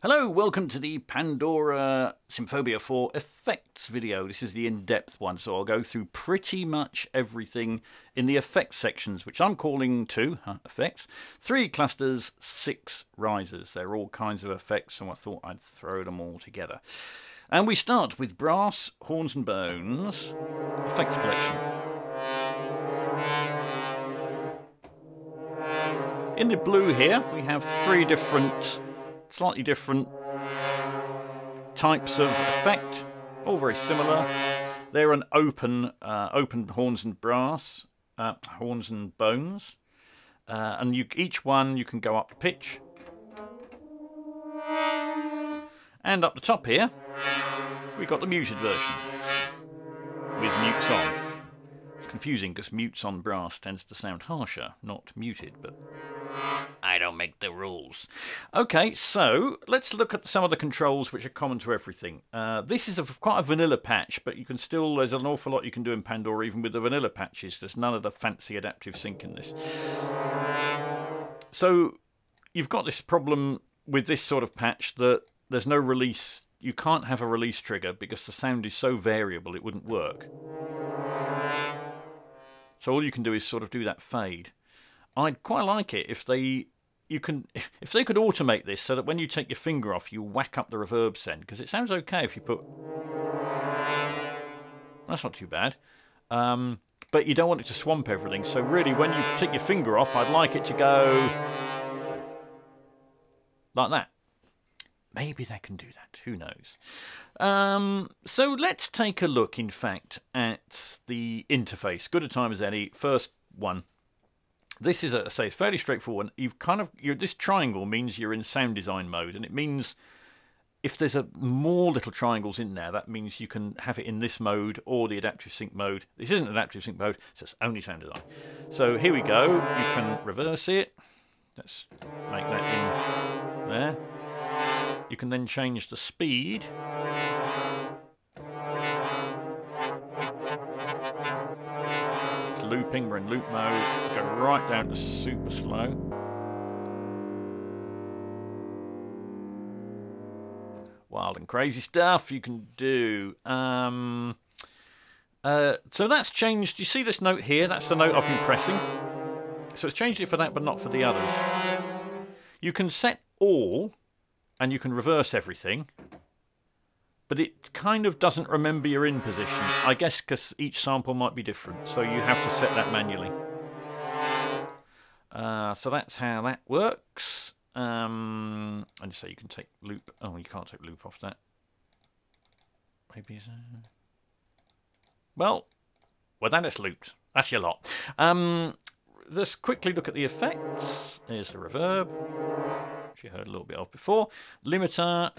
Hello, welcome to the Pandora Symphobia 4 effects video. This is the in-depth one, so I'll go through pretty much everything in the effects sections, which I'm calling two huh, effects, three clusters, six risers. They're all kinds of effects, so I thought I'd throw them all together. And we start with Brass, Horns and Bones Effects Collection. In the blue here, we have three different slightly different types of effect, all very similar. They're an open, uh, open horns and brass, uh, horns and bones, uh, and you, each one you can go up the pitch. And up the top here, we've got the muted version with mutes on. Confusing because mutes on brass tends to sound harsher, not muted, but I don't make the rules. Okay, so let's look at some of the controls which are common to everything. Uh, this is a, quite a vanilla patch, but you can still, there's an awful lot you can do in Pandora even with the vanilla patches. There's none of the fancy adaptive sync in this. So you've got this problem with this sort of patch that there's no release. You can't have a release trigger because the sound is so variable it wouldn't work. So all you can do is sort of do that fade. I'd quite like it if they you can if they could automate this so that when you take your finger off you whack up the reverb send because it sounds okay if you put that's not too bad. Um, but you don't want it to swamp everything. So really when you take your finger off I'd like it to go like that maybe they can do that who knows um, so let's take a look in fact at the interface good a time as any first one this is, a, say, it's fairly straightforward. You've kind of, you're, this triangle means you're in sound design mode, and it means if there's a more little triangles in there, that means you can have it in this mode or the adaptive sync mode. This isn't adaptive sync mode, so it's only sound design. So here we go. You can reverse it. Let's make that in there. You can then change the speed. It's looping, we're in loop mode, go right down to super slow. Wild and crazy stuff you can do. Um, uh, so that's changed. You see this note here? That's the note I've been pressing. So it's changed it for that, but not for the others. You can set all, and you can reverse everything but it kind of doesn't remember you're in position. I guess because each sample might be different, so you have to set that manually. Uh, so that's how that works. Um, and so you can take loop. Oh, you can't take loop off that. Maybe. Uh, well, well, then it's looped. That's your lot. Um, let's quickly look at the effects. Here's the reverb you heard a little bit of before. Limiter.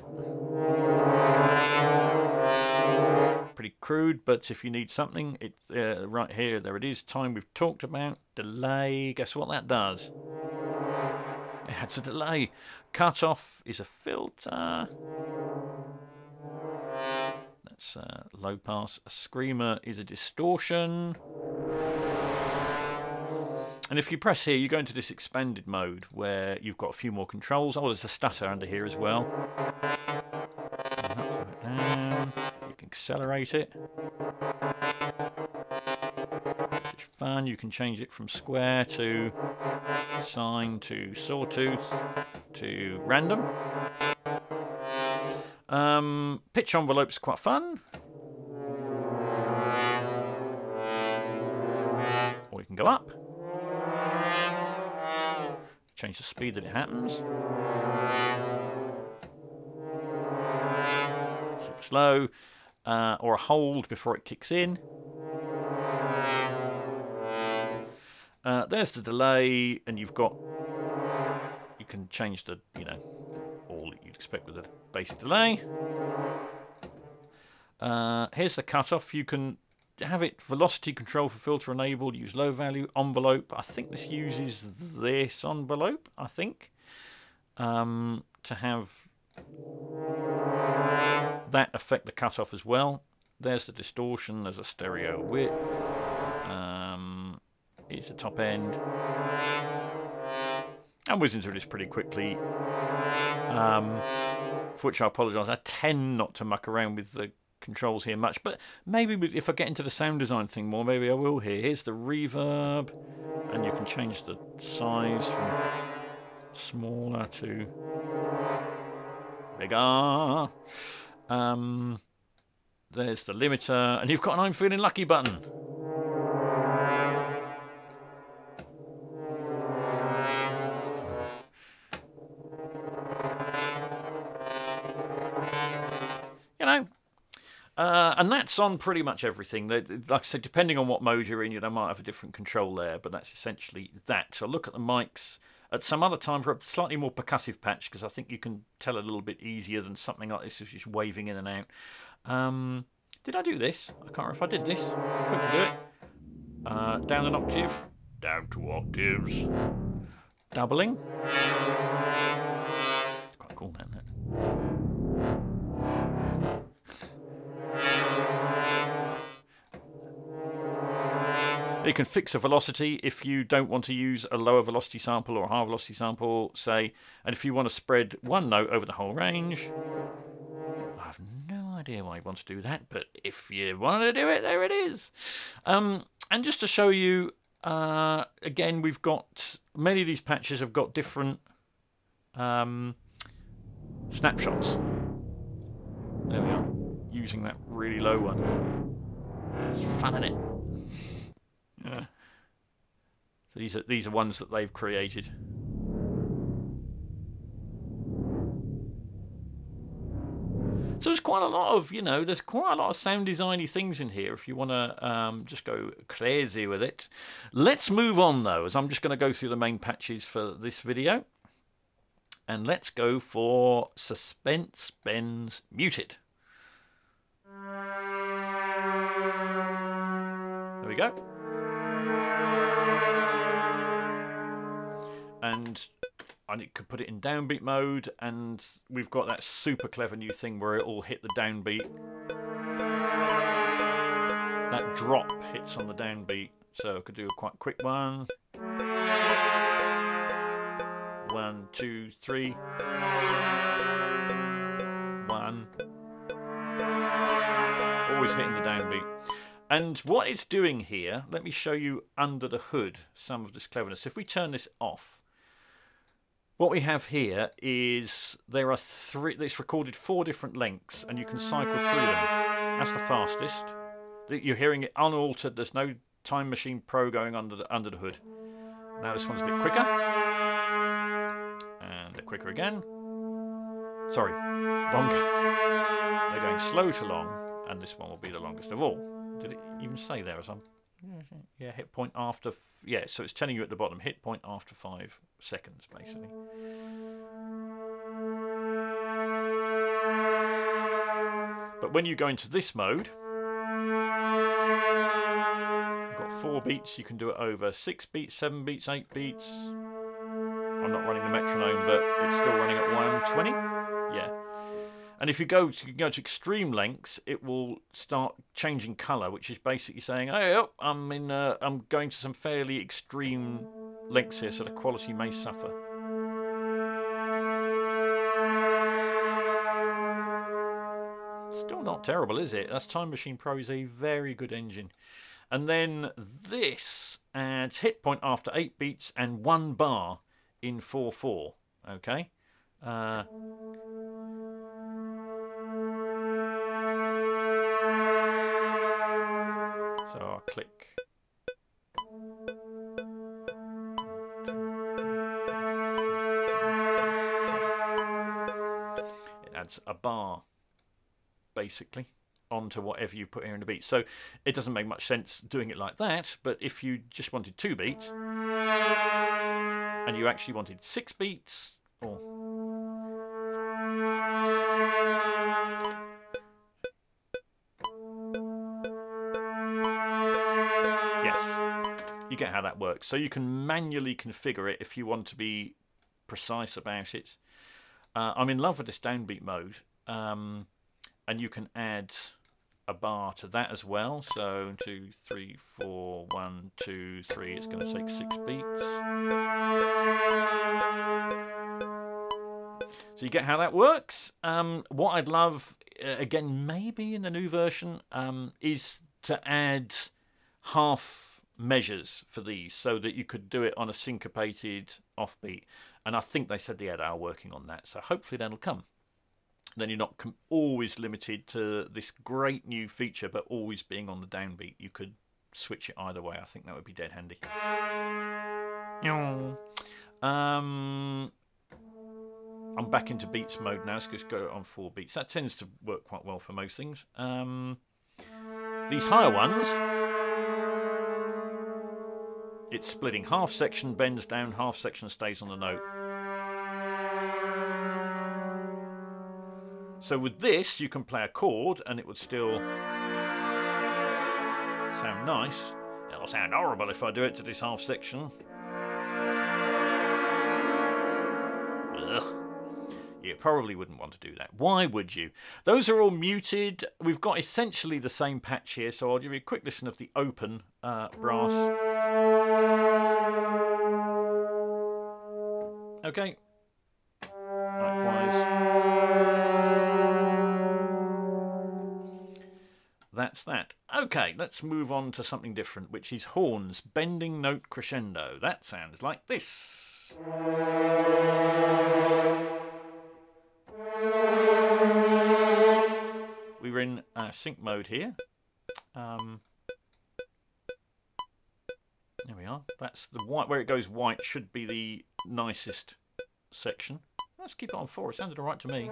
Pretty crude, but if you need something, it uh, right here, there it is. Time we've talked about. Delay. Guess what that does? It adds a delay. Cutoff is a filter. That's uh, low pass. A screamer is a distortion. And if you press here, you go into this expanded mode where you've got a few more controls. Oh, there's a stutter under here as well. You can accelerate it. It's fun. You can change it from square to sine to sawtooth to random. Um, pitch envelopes quite fun. Change the speed that it happens. Super slow. Uh, or a hold before it kicks in. Uh, there's the delay, and you've got. You can change the, you know, all that you'd expect with a basic delay. Uh, here's the cutoff. You can have it velocity control for filter enabled, use low value envelope. I think this uses this envelope, I think, um, to have that affect the cutoff as well. There's the distortion, there's a stereo width, um, it's the top end. and whizzing through this pretty quickly. Um, for which I apologise. I tend not to muck around with the controls here much, but maybe if I get into the sound design thing more, maybe I will here. Here's the reverb, and you can change the size from smaller to bigger. Um, there's the limiter, and you've got an I'm feeling lucky button. Uh, and that's on pretty much everything. Like I said, depending on what mode you're in, you know, might have a different control there, but that's essentially that. So look at the mics at some other time for a slightly more percussive patch because I think you can tell a little bit easier than something like this, which is just waving in and out. Um, did I do this? I can't remember if I did this. Quick do it. Uh, down an octave. Down two octaves. Doubling. Quite cool, isn't You can fix a velocity if you don't want to use a lower velocity sample or a higher velocity sample, say, and if you want to spread one note over the whole range. I have no idea why you want to do that, but if you want to do it, there it is. Um, and just to show you, uh, again, we've got many of these patches have got different um, snapshots. There we are, using that really low one. It's fun, isn't it? Yeah. So these are these are ones that they've created. So there's quite a lot of, you know, there's quite a lot of sound designy things in here if you want to um, just go crazy with it. Let's move on though, as I'm just going to go through the main patches for this video. And let's go for Suspense Bends Muted. There we go. And I could put it in downbeat mode and we've got that super clever new thing where it all hit the downbeat. That drop hits on the downbeat so I could do a quite quick one. One two three. One. Always hitting the downbeat. And what it's doing here let me show you under the hood some of this cleverness. If we turn this off what we have here is there are three, it's recorded four different lengths and you can cycle through them. That's the fastest. You're hearing it unaltered, there's no Time Machine Pro going under the, under the hood. Now this one's a bit quicker. And they're quicker again. Sorry, longer. They're going slow to long, and this one will be the longest of all. Did it even say there as I'm yeah, hit point after. yeah, so it's telling you at the bottom hit point after five seconds, basically. But when you go into this mode, you've got four beats. You can do it over six beats, seven beats, eight beats. I'm not running the metronome, but it's still running at 120. Yeah. And if you go to, you go to extreme lengths, it will start changing color, which is basically saying, "Hey, oh, I'm in, uh, I'm going to some fairly extreme lengths here, so the quality may suffer." Still not terrible, is it? That's Time Machine Pro is a very good engine. And then this adds hit point after eight beats and one bar in 4-4. Okay. Uh, So I click. Basically, onto whatever you put here in the beat. So it doesn't make much sense doing it like that, but if you just wanted two beats, and you actually wanted six beats, or Yes. You get how that works. So you can manually configure it if you want to be precise about it. Uh, I'm in love with this downbeat mode, um, and you can add a bar to that as well. So two, three, four, one, two, three. It's going to take six beats. So you get how that works. Um, what I'd love, uh, again, maybe in the new version, um, is to add half measures for these so that you could do it on a syncopated offbeat. And I think they said they are working on that. So hopefully that'll come. Then you're not always limited to this great new feature, but always being on the downbeat. You could switch it either way. I think that would be dead handy. Um, I'm back into beats mode now, so just go on four beats. That tends to work quite well for most things. Um, these higher ones, it's splitting. Half section bends down, half section stays on the note. So with this, you can play a chord and it would still sound nice. It'll sound horrible if I do it to this half section. You probably wouldn't want to do that. Why would you? Those are all muted. We've got essentially the same patch here, so I'll give you a quick listen of the open uh, brass. Okay. That's that. Okay, let's move on to something different, which is horns, bending note crescendo. That sounds like this. We were in uh, sync mode here. Um, there we are. That's the white. Where it goes white should be the nicest section. Let's keep it on four. It sounded alright to me.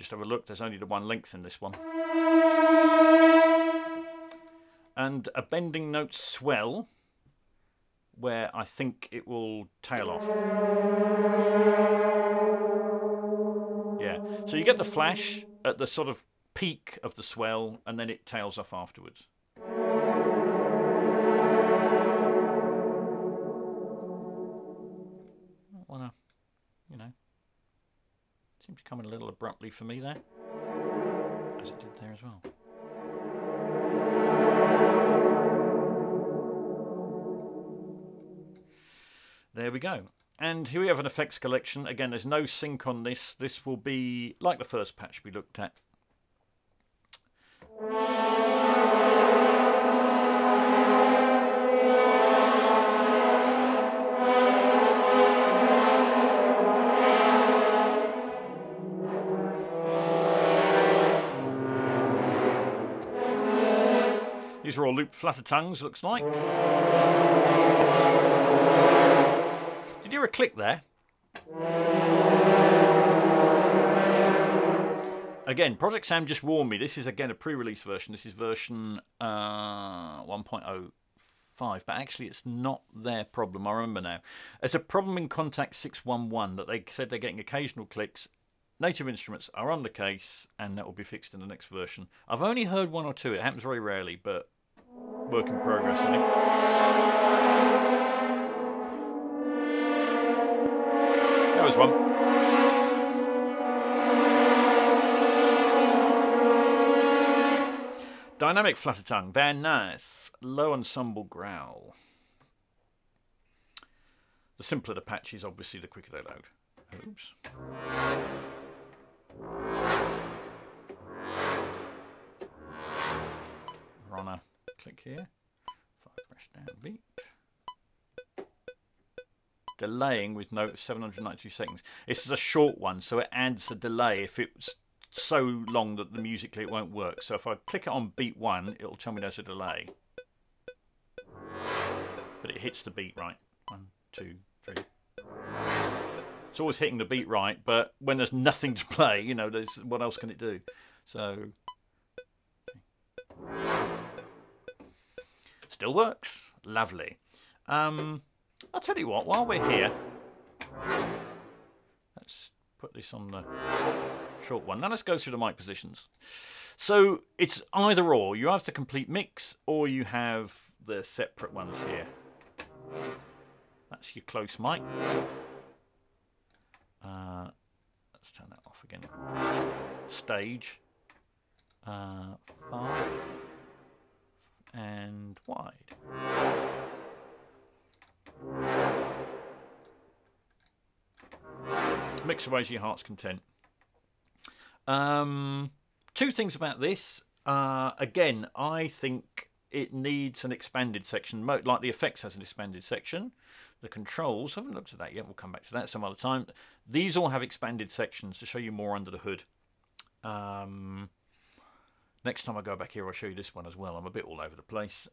Just have a look, there's only the one length in this one. And a bending note swell, where I think it will tail off. Yeah, so you get the flash at the sort of peak of the swell, and then it tails off afterwards. Seems in a little abruptly for me there, as it did there as well. There we go. And here we have an effects collection. Again, there's no sync on this. This will be like the first patch we looked at. These are all looped flutter tongues, looks like. Did you hear a click there? Again, ProjectSAM just warned me. This is, again, a pre-release version. This is version uh, 1.05, but actually it's not their problem. I remember now. It's a problem in Kontakt 611 that they said they're getting occasional clicks Native instruments are on the case, and that will be fixed in the next version. I've only heard one or two. It happens very rarely, but work in progress, I think. That was one. Dynamic flutter tongue, very nice. Low ensemble growl. The simpler the patch is, obviously, the quicker they load. Oops. A click here. If I press down beat. Delaying with note 792 seconds. This is a short one, so it adds a delay if it's so long that the musically it won't work. So if I click it on beat one, it'll tell me there's a delay. But it hits the beat right. One, two, three. It's always hitting the beat right, but when there's nothing to play, you know, there's what else can it do? So still works. Lovely. Um, I'll tell you what, while we're here, let's put this on the short one. Now let's go through the mic positions. So it's either or. You have the complete mix or you have the separate ones here. That's your close mic. Uh, let's turn that off again. Stage. Uh, far and wide. Mix away to your heart's content. Um, two things about this. Uh, again, I think it needs an expanded section, like the effects has an expanded section. The controls, I haven't looked at that yet, we'll come back to that some other time. These all have expanded sections to show you more under the hood. Um, next time I go back here, I'll show you this one as well. I'm a bit all over the place.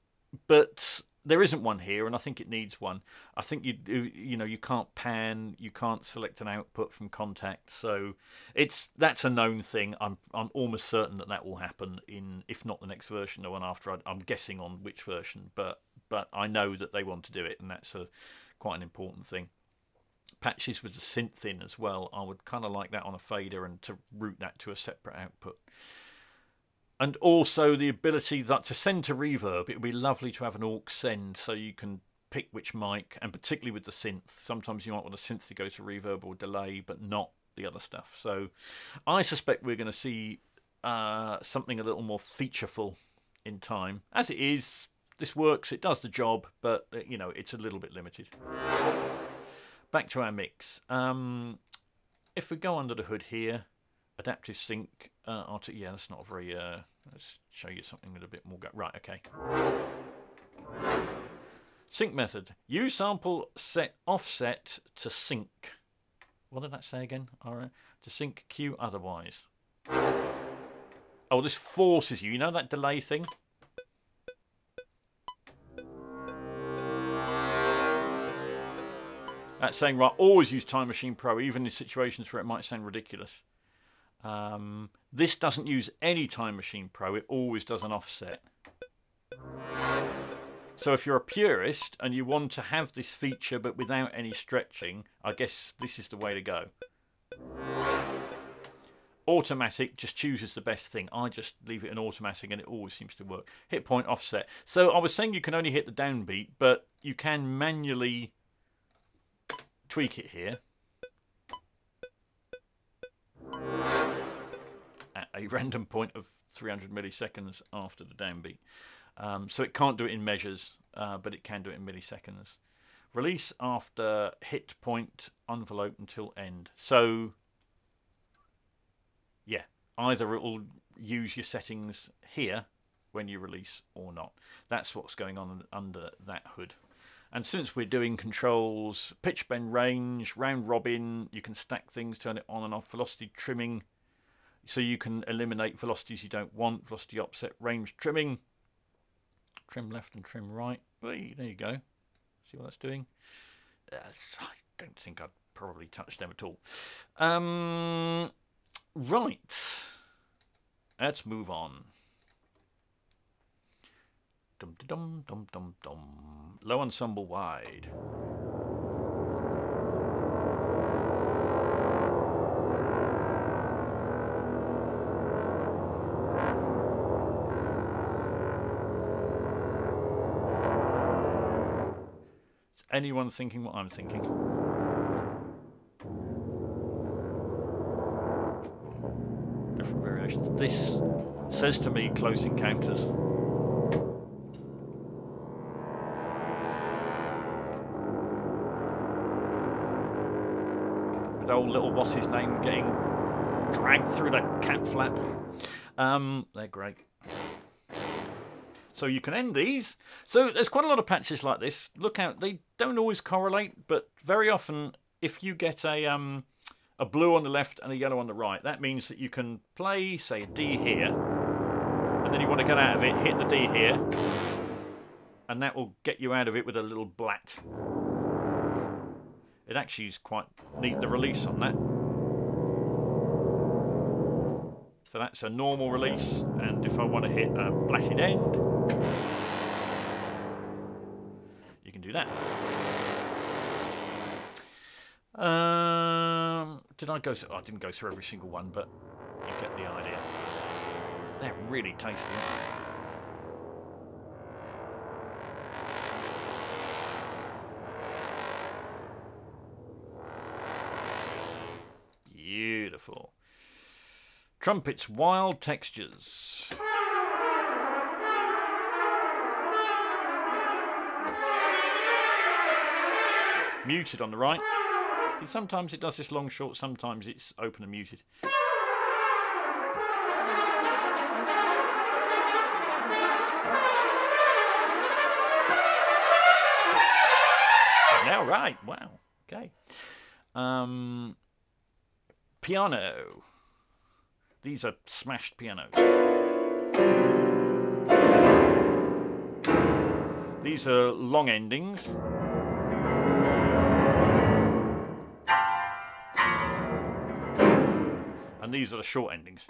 But there isn't one here, and I think it needs one. I think you you know you can't pan, you can't select an output from Kontakt, so it's that's a known thing. I'm I'm almost certain that that will happen in if not the next version, the one after. I, I'm guessing on which version, but but I know that they want to do it, and that's a quite an important thing. Patches with the synth in as well. I would kind of like that on a fader and to route that to a separate output and also the ability that to send to reverb, it would be lovely to have an aux send so you can pick which mic, and particularly with the synth. Sometimes you might want a synth to go to reverb or delay, but not the other stuff. So I suspect we're going to see uh, something a little more featureful in time. As it is, this works, it does the job, but uh, you know it's a little bit limited. Back to our mix. Um, if we go under the hood here, adaptive sync uh, yeah, that's not very. Uh, let's show you something with a bit more. Right, okay. Sync method. Use sample set offset to sync. What did that say again? All right. To sync cue otherwise. Oh, this forces you. You know that delay thing? That's saying, right, always use Time Machine Pro, even in situations where it might sound ridiculous. Um, this doesn't use any Time Machine Pro, it always does an offset. So if you're a purist and you want to have this feature but without any stretching, I guess this is the way to go. Automatic just chooses the best thing. I just leave it in automatic and it always seems to work. Hit point offset. So I was saying you can only hit the downbeat, but you can manually tweak it here. A random point of 300 milliseconds after the downbeat. Um, so it can't do it in measures, uh, but it can do it in milliseconds. Release after hit point envelope until end. So, yeah, either it will use your settings here when you release or not. That's what's going on under that hood. And since we're doing controls, pitch bend range, round robin, you can stack things, turn it on and off, velocity trimming, so you can eliminate velocities you don't want, velocity offset, range trimming, trim left and trim right. There you go. See what that's doing? Uh, I don't think I'd probably touch them at all. Um, right. Let's move on. Dum dum dum dum dum. Low ensemble wide. Anyone thinking what I'm thinking? Different variations. This says to me close encounters. With old little what's his name getting dragged through the cat flap. Um, they're great. So you can end these. So there's quite a lot of patches like this. Look out, they don't always correlate, but very often if you get a um, a blue on the left and a yellow on the right, that means that you can play, say, a D here, and then you want to get out of it, hit the D here, and that will get you out of it with a little blat. It actually is quite neat, the release on that. So that's a normal release, and if I want to hit a blatted end, you can do that. Um, did I go? Through, oh, I didn't go through every single one, but you get the idea. They're really tasty. Trumpet's wild textures. Muted on the right. Sometimes it does this long short, sometimes it's open and muted. Now, right, wow, okay. Um, piano. These are smashed pianos. These are long endings. And these are the short endings.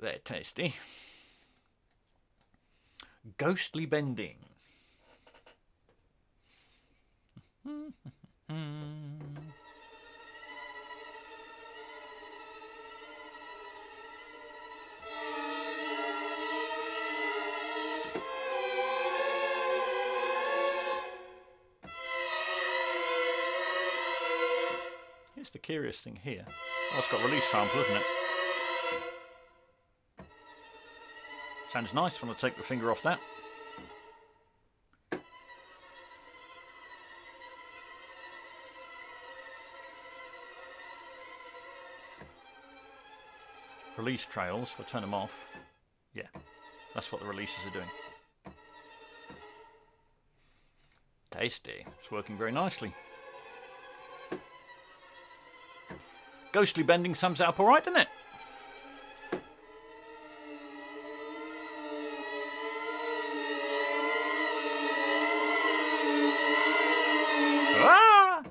They're tasty. Ghostly bending. Here's the curious thing here. Oh, it's got release sample, isn't it? Sounds nice when I take the finger off that. Release trails, I turn them off, yeah, that's what the releases are doing. Tasty. It's working very nicely. Ghostly bending sums it up alright, doesn't it? Ah!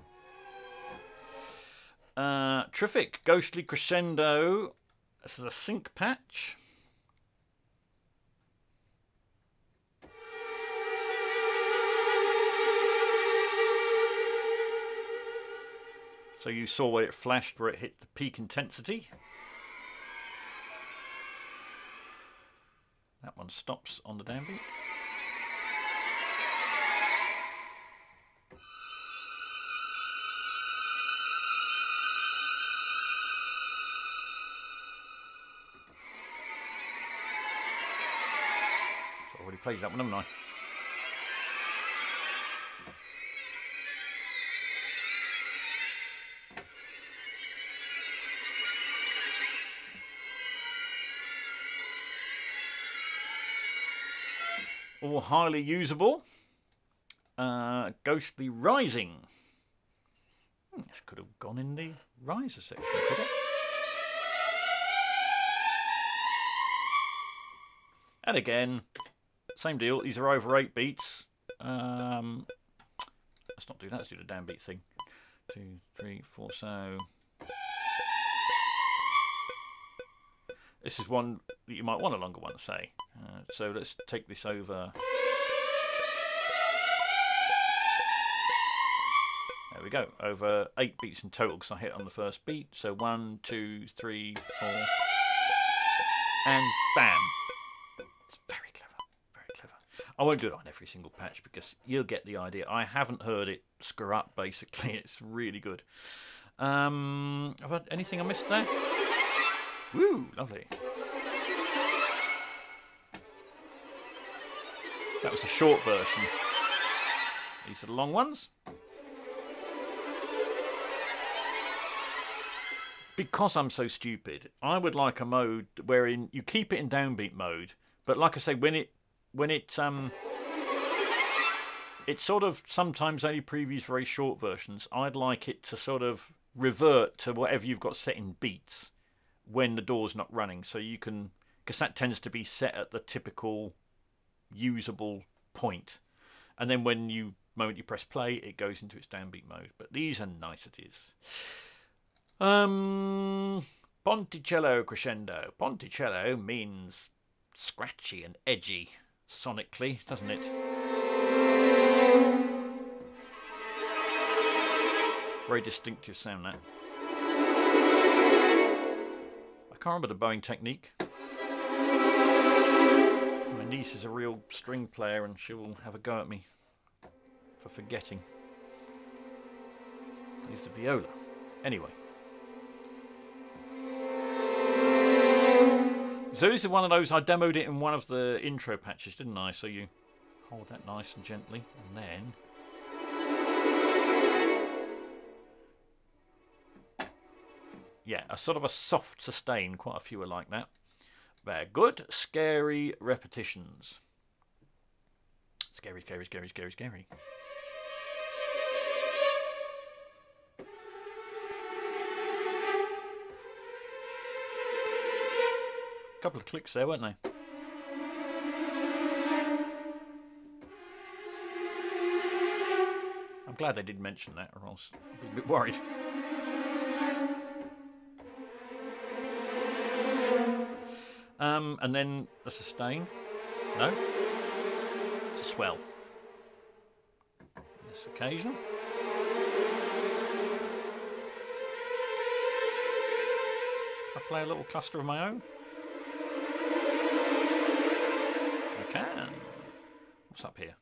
Uh, terrific. Ghostly Crescendo. This is a sync patch. So you saw where it flashed, where it hit the peak intensity. That one stops on the downbeat. Played that one, haven't I? all highly usable. Uh, Ghostly Rising. Hmm, this could have gone in the riser section, could it? And again, same deal. These are over 8 beats. Um, let's not do that. Let's do the downbeat thing. Two, three, four. So this is one that you might want a longer one, to say. Uh, so let's take this over. There we go, over eight beats in total because I hit on the first beat. So one, two, three, four, and bam. I won't do it on every single patch because you'll get the idea. I haven't heard it screw up, basically. It's really good. Um, have I, anything I missed there? Woo, lovely. That was a short version. These are the long ones. Because I'm so stupid, I would like a mode wherein you keep it in downbeat mode, but like I say, when it when it um it sort of sometimes only previews very short versions. I'd like it to sort of revert to whatever you've got set in beats when the DAW's not running, so you can because that tends to be set at the typical usable point. And then when you moment you press play, it goes into its downbeat mode. But these are niceties. Um, Ponticello crescendo. Ponticello means scratchy and edgy sonically, doesn't it? Very distinctive sound that. I can't remember the bowing technique. My niece is a real string player and she will have a go at me for forgetting. Plays the viola. Anyway. So this is one of those, I demoed it in one of the intro patches, didn't I? So you hold that nice and gently, and then... Yeah, a sort of a soft sustain, quite a few are like that. Very good. Scary repetitions. Scary, scary, scary, scary, scary. Couple of clicks there, weren't they? I'm glad they did mention that, or else I'd be a bit worried. Um, and then a sustain. No? It's a swell. On this occasion. I play a little cluster of my own? Can. What's up here?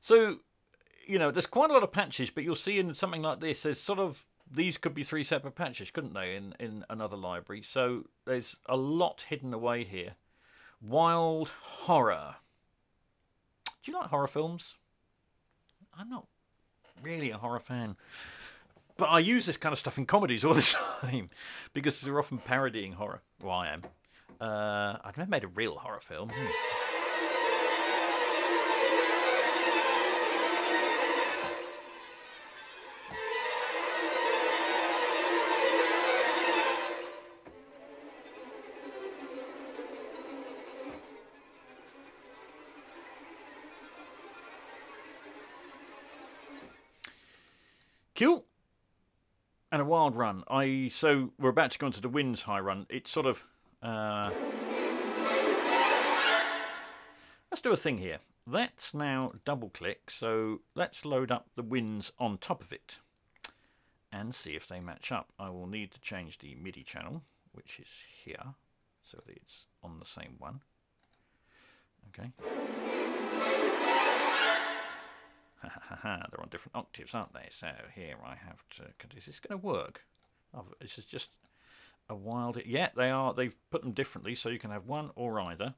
So, you know, there's quite a lot of patches, but you'll see in something like this, there's sort of these could be three separate patches, couldn't they, in, in another library? So there's a lot hidden away here. Wild horror. Do you like horror films? I'm not really a horror fan. But I use this kind of stuff in comedies all the time because they're often parodying horror. Well, I am. Uh, I've never made a real horror film. Hmm. Cool and a wild run. I so we're about to go into the winds high run. It's sort of uh, let's do a thing here. Let's now double click. So let's load up the winds on top of it and see if they match up. I will need to change the MIDI channel, which is here, so that it's on the same one. Okay. They're on different octaves, aren't they? So here I have to. Is this going to work? This is just a wild. Yeah, they are. They've put them differently, so you can have one or either.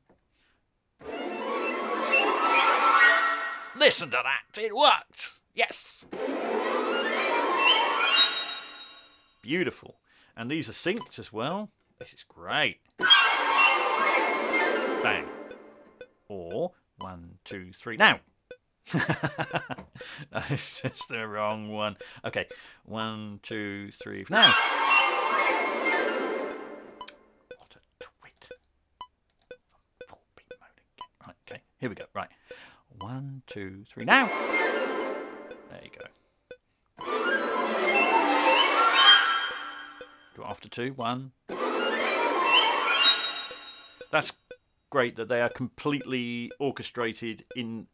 Listen to that! It worked! Yes! Beautiful. And these are synced as well. This is great. Bang. Or one, two, three. Now! That's just the wrong one. Okay, one, two, three. Now. What a twit. Right, okay, here we go. Right. One, two, three. Now. There you go. Do after two. One. That's great that they are completely orchestrated in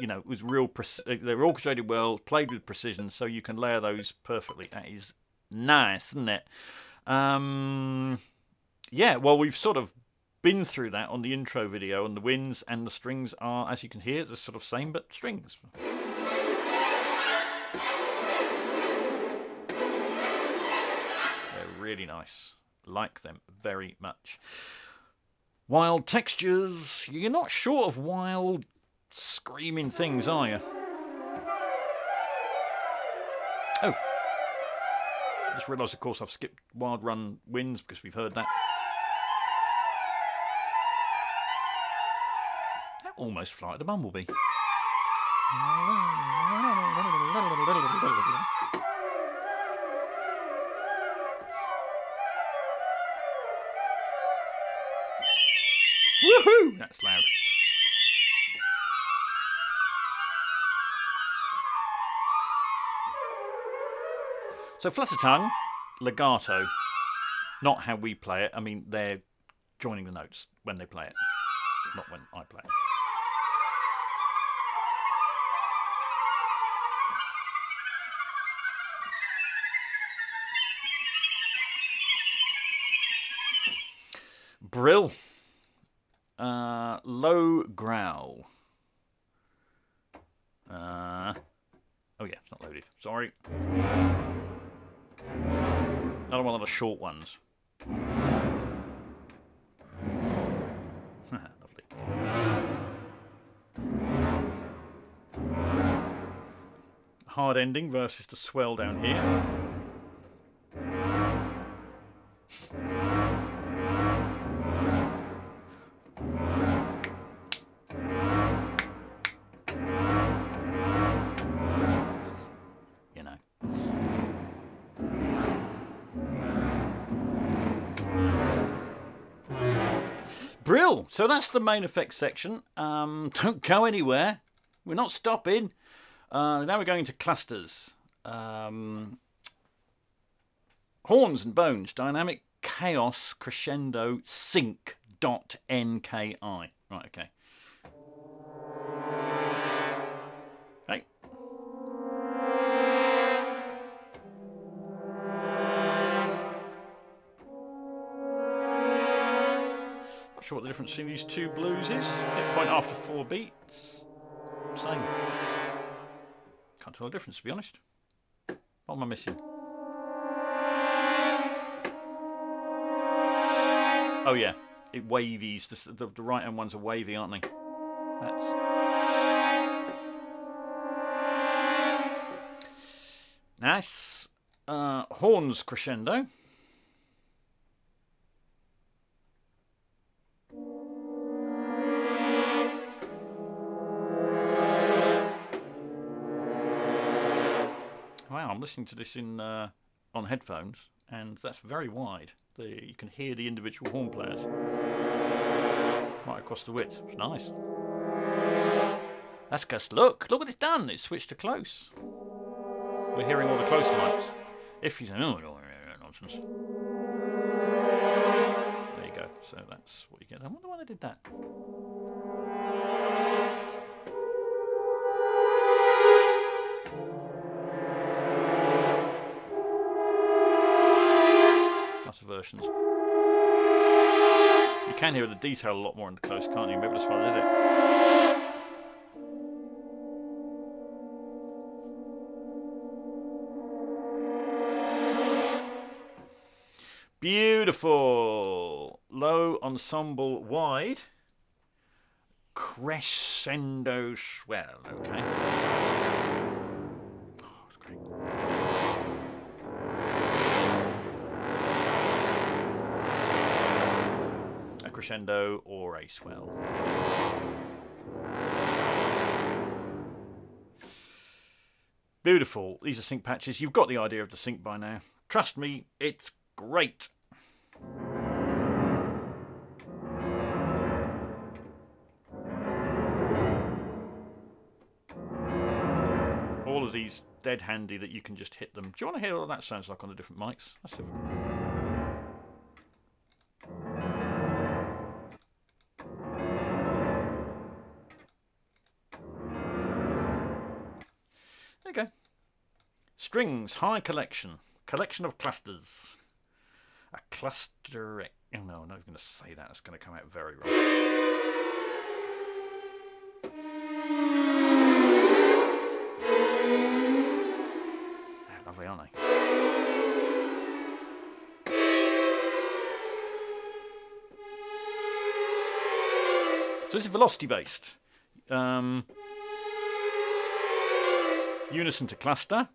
you know, with real, uh, they're orchestrated well, played with precision, so you can layer those perfectly. That is nice, isn't it? Um, yeah, well, we've sort of been through that on the intro video, and the winds and the strings are, as you can hear, the sort of same but strings. They're really nice. Like them very much. Wild textures. You're not short of wild screaming things, are you? Oh. I just realised, of course, I've skipped Wild Run Winds because we've heard that. That almost like a bumblebee. Woohoo! That's loud. So flutter tongue, legato, not how we play it. I mean, they're joining the notes when they play it, not when I play it. Brill. Uh, low growl. Uh, oh yeah, it's not loaded. Sorry. Another one of the short ones. Lovely. Hard ending versus the swell down here. So that's the main effects section. Um, don't go anywhere. We're not stopping. Uh, now we're going to clusters. Um, horns and bones, dynamic chaos crescendo sync dot nki. Right, okay. Okay. Sure what the difference between these two blues is. Hit point after four beats. Same. Can't tell the difference to be honest. What am I missing? Oh yeah, it wavies. The, the, the right hand ones are wavy, aren't they? That's. Nice. Uh, horns crescendo. Wow, I'm listening to this in uh, on headphones, and that's very wide. The, you can hear the individual horn players right across the width. It's nice. That's because look, look what it's done. It's switched to close. We're hearing all the close mics. If you say, oh, no, nonsense. There you go. So that's what you get. I wonder why they did that. Versions. You can hear the detail a lot more in the close, can't you? Maybe that's why I did it. Beautiful. Low ensemble wide. Crescendo swell. Okay. Crescendo or a swell. Beautiful. These are sync patches. You've got the idea of the sync by now. Trust me, it's great. All of these dead handy that you can just hit them. Do you want to hear what that sounds like on the different mics? Go. Strings, high collection. Collection of clusters. A cluster. Oh no, I'm not going to say that. It's going to come out very wrong. Ah, lovely, aren't they? So this is velocity based. Um, unison to cluster.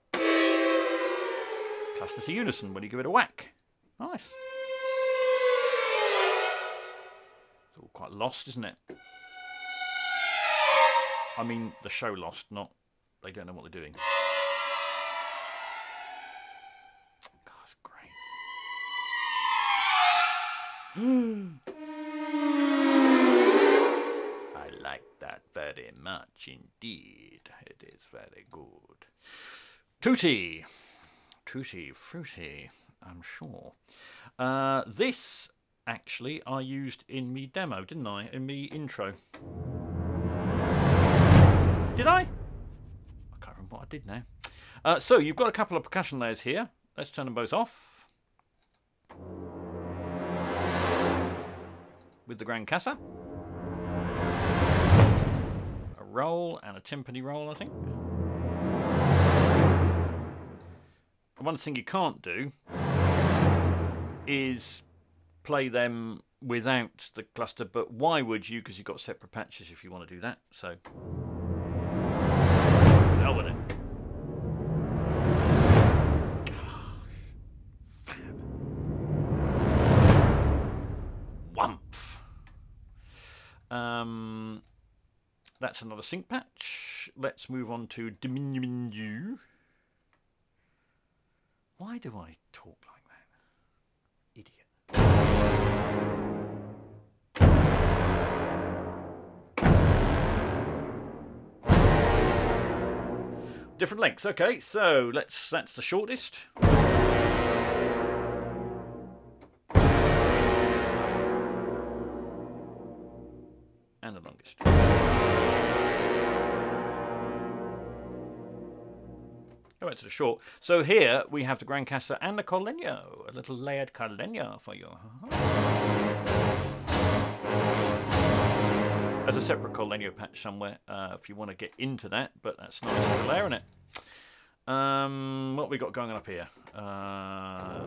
Cluster to unison when you give it a whack. Nice. It's all quite lost, isn't it? I mean, the show lost, not they don't know what they're doing. God, it's great. I like that very much indeed. It is very good. Tutti. Tutti fruity, I'm sure. Uh, this, actually, I used in me demo, didn't I? In me intro. Did I? I can't remember what I did now. Uh, so, you've got a couple of percussion layers here. Let's turn them both off. with the Gran Cassa. Roll and a timpani roll, I think. The One thing you can't do is play them without the cluster, but why would you? Because you've got separate patches if you want to do that. So, that's another sync patch. Let's move on to Diminu. Why do I talk like that? Idiot. Different lengths. Okay, so let's. That's the shortest. And the longest. Go back to the short. So here we have the Gran Cassa and the Col A little layered Col for you. There's a separate Col patch somewhere uh, if you want to get into that, but that's nice to layer in it. Um, what we got going on up here? Uh,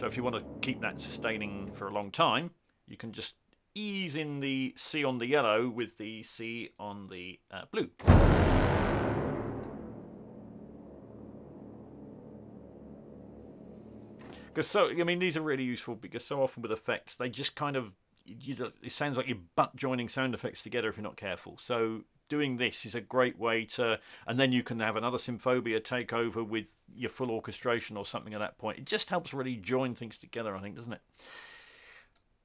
so if you want to keep that sustaining for a long time, you can just ease in the C on the yellow with the C on the uh, blue. Because so, I mean, these are really useful because so often with effects, they just kind of, you, it sounds like you're butt joining sound effects together if you're not careful. So doing this is a great way to, and then you can have another Symphobia take over with your full orchestration or something at that point. It just helps really join things together, I think, doesn't it?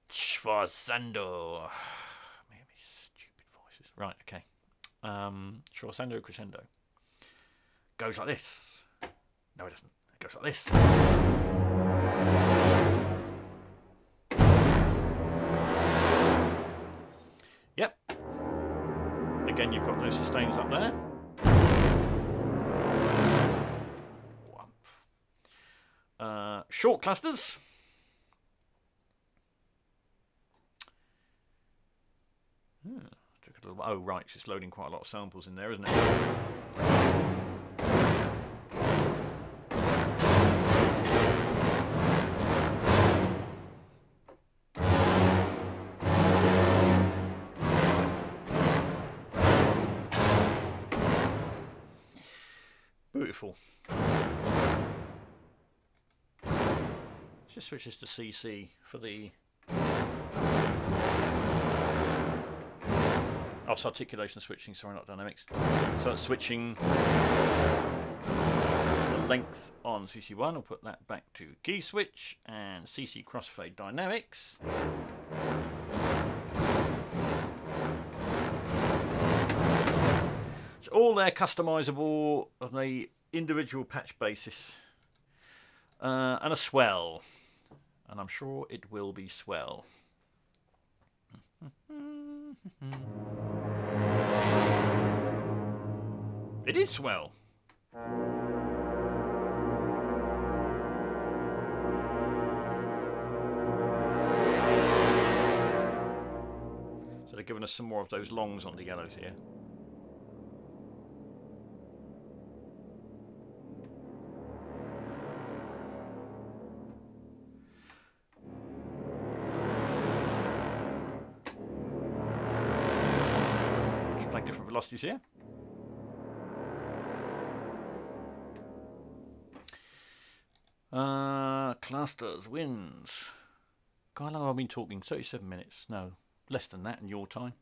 Schwarzando. Maybe stupid voices. Right, okay. Um, Schwarzando crescendo. Goes like this. No, it doesn't. It goes like this. Short clusters. Hmm, took a little, oh, right, it's loading quite a lot of samples in there, isn't it? Beautiful. Just switches to CC for the Oh, it's articulation switching, sorry, not dynamics. So it's switching the length on CC1. I'll put that back to key switch and CC crossfade dynamics. It's all there customizable on a individual patch basis. Uh, and a swell. And I'm sure it will be swell. It is swell. So they're giving us some more of those longs on the yellows here. Different velocities here. Uh, clusters, winds. God, how long have I been talking? 37 minutes. No, less than that in your time.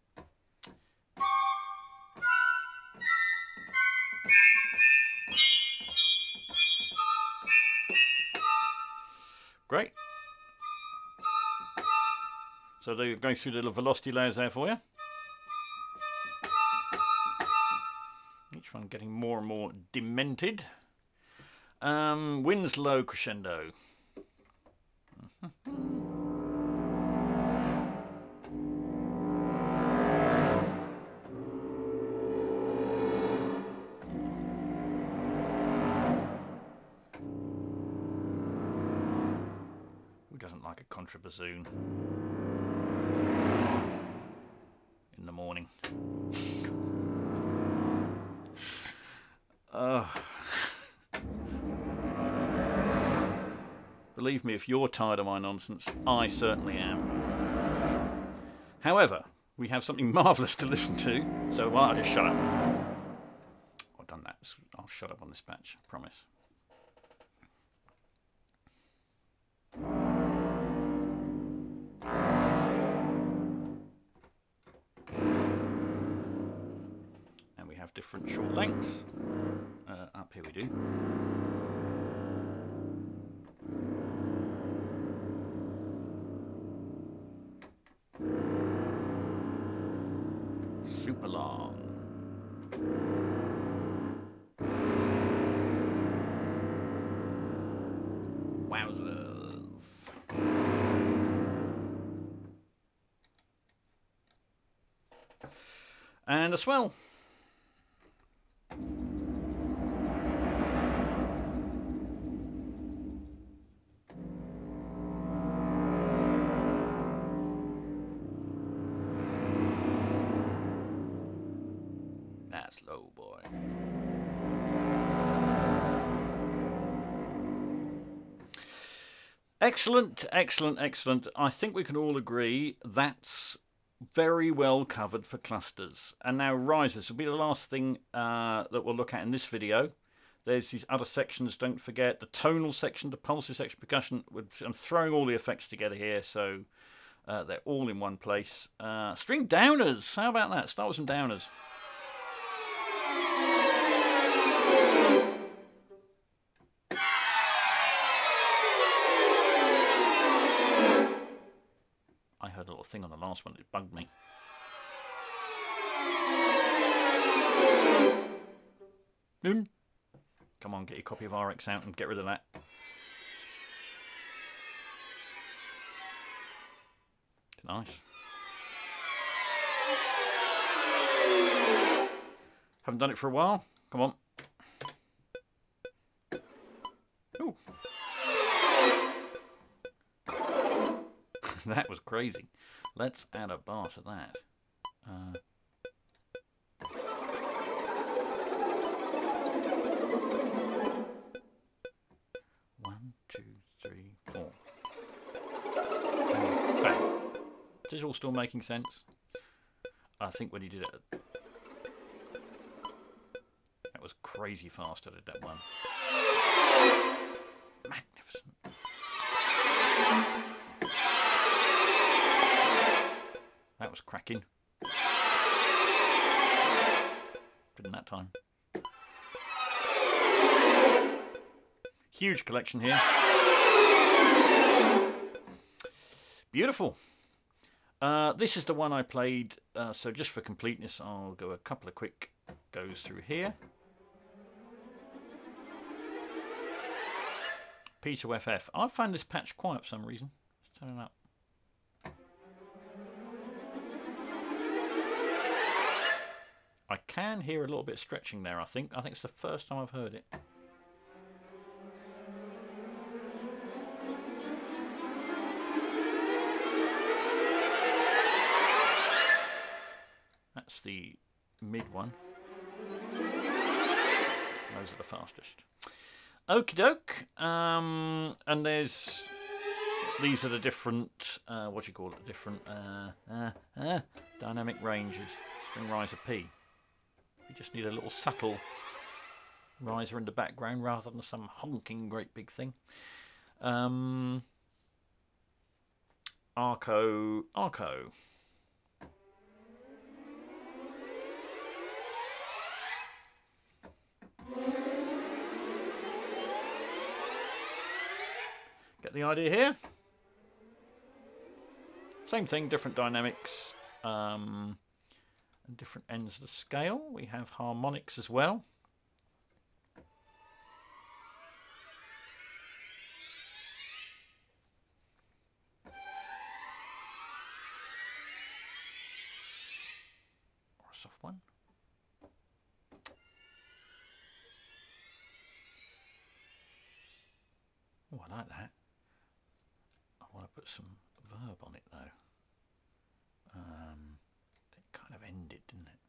Great. So they're going through the little velocity layers there for you. getting more and more demented. Um, Winslow crescendo. Who doesn't like a contrabassoon? Believe me, if you're tired of my nonsense, I certainly am. However, we have something marvellous to listen to, so well, I'll just shut up. I've done that. I'll shut up on this batch, I promise. And we have different short lengths. Uh, up here we do. And a swell. That's low, boy. Excellent, excellent, excellent. I think we can all agree that's very well covered for clusters. And now risers will be the last thing uh, that we'll look at in this video. There's these other sections, don't forget, the tonal section, the pulses section, percussion. I'm throwing all the effects together here, so uh, they're all in one place. Uh, string downers, how about that? Start with some downers. I heard a little thing on the last one, it bugged me. Mm. Come on, get your copy of RX out and get rid of that. Nice. Haven't done it for a while. Come on. that was crazy. Let's add a bar to that. Uh, one, two, three, four. Bang. Is all still making sense? I think when you did it, that was crazy fast. I did that one. Cracking. Didn't that time. Huge collection here. Beautiful. Uh, this is the one I played, uh, so just for completeness, I'll go a couple of quick goes through here. P2FF. I found this patch quiet for some reason. Let's turn it up. I can hear a little bit of stretching there, I think. I think it's the first time I've heard it. That's the mid one. Those are the fastest. Okie doke. Um, and there's these are the different uh, what do you call it? Different uh, uh, uh, dynamic ranges. String riser P. You just need a little subtle riser in the background rather than some honking great big thing. Um, Arco, Arco. Get the idea here? Same thing, different dynamics. Um, and different ends of the scale. We have harmonics as well. Or a soft one. Oh, I like that. I want to put some verb on it though. Um, it kind of ended, didn't it?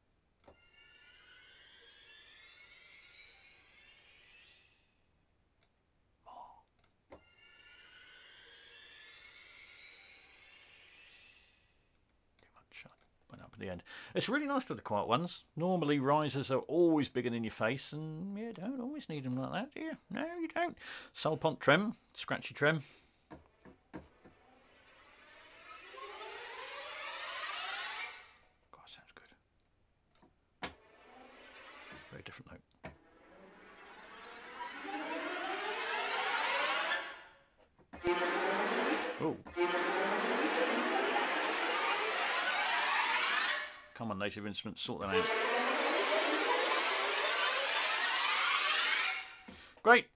Went up at the end. It's really nice for the quiet ones. Normally, risers are always bigger than your face, and you don't always need them like that, do you? No, you don't. Sul pont trem, scratchy trem. God, sounds good. Very different note. Oh. Come on, native instruments, sort that out. Great.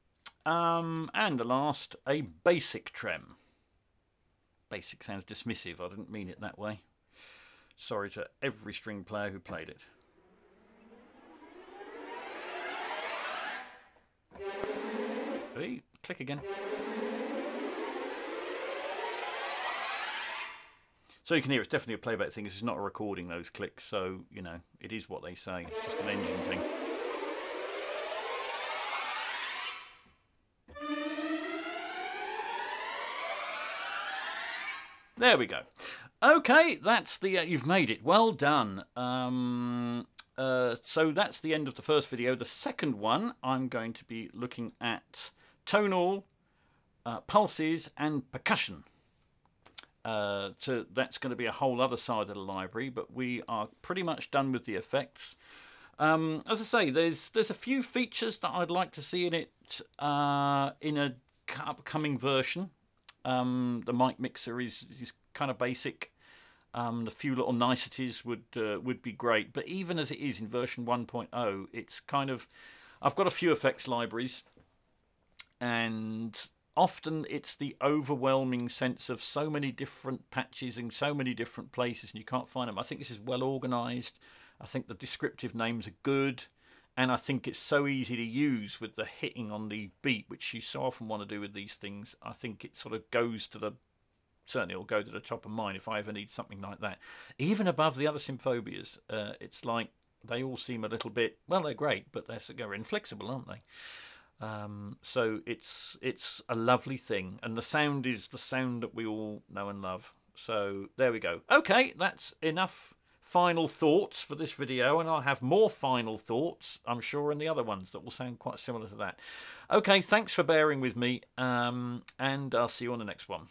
Um, and the last, a basic trem. Basic sounds dismissive. I didn't mean it that way. Sorry to every string player who played it. Hey, click again. So you can hear it's definitely a playback thing. This is not a recording, those clicks. So, you know, it is what they say. It's just an engine thing. There we go. Okay, that's the. Uh, you've made it. Well done. Um, uh, so that's the end of the first video. The second one, I'm going to be looking at tonal, uh, pulses, and percussion. Uh, that's going to be a whole other side of the library, but we are pretty much done with the effects. Um, as I say, there's there's a few features that I'd like to see in it uh, in a upcoming version. Um, the mic mixer is is kind of basic. Um, the few little niceties would uh, would be great, but even as it is in version 1.0, it's kind of I've got a few effects libraries, and often it's the overwhelming sense of so many different patches in so many different places and you can't find them. I think this is well organized. I think the descriptive names are good. And I think it's so easy to use with the hitting on the beat, which you so often want to do with these things. I think it sort of goes to the certainly it'll go to the top of mind if I ever need something like that. Even above the other symphobias, uh, it's like they all seem a little bit well, they're great, but they're, they're inflexible, aren't they? Um, so it's it's a lovely thing, and the sound is the sound that we all know and love. So there we go. Okay, that's enough final thoughts for this video, and I'll have more final thoughts, I'm sure, in the other ones that will sound quite similar to that. Okay, thanks for bearing with me, um, and I'll see you on the next one.